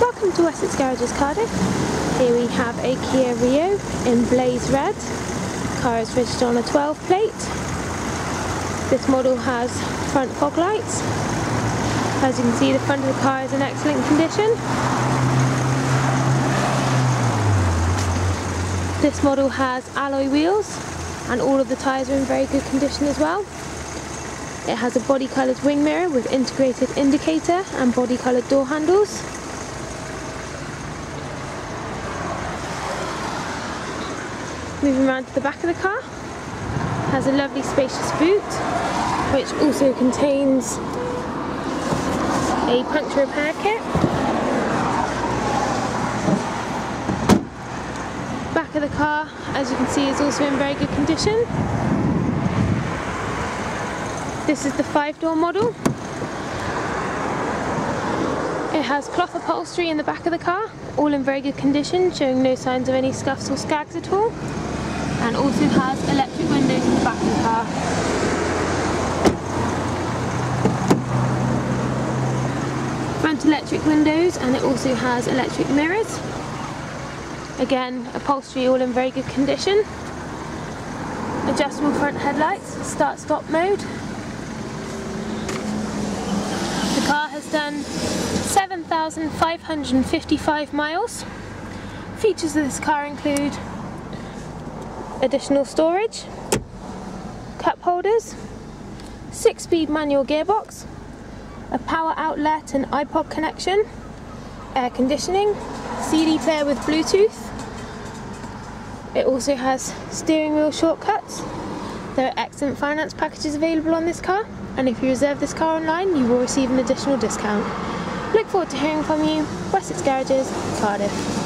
Welcome to Wessex Garages Cardiff. Here we have a Kia Rio in blaze red. The car is registered on a 12 plate. This model has front fog lights. As you can see the front of the car is in excellent condition. This model has alloy wheels and all of the tyres are in very good condition as well. It has a body coloured wing mirror with integrated indicator and body coloured door handles. Moving around to the back of the car, has a lovely spacious boot, which also contains a puncture repair kit. Back of the car, as you can see, is also in very good condition. This is the five door model. It has cloth upholstery in the back of the car, all in very good condition, showing no signs of any scuffs or skags at all and also has electric windows in the back of the car. Front electric windows and it also has electric mirrors. Again, upholstery all in very good condition. Adjustable front headlights, start-stop mode. The car has done 7,555 miles. Features of this car include additional storage, cup holders, 6-speed manual gearbox, a power outlet and iPod connection, air conditioning, CD player with Bluetooth. It also has steering wheel shortcuts. There are excellent finance packages available on this car and if you reserve this car online you will receive an additional discount. Look forward to hearing from you. Wessex Garages, Cardiff.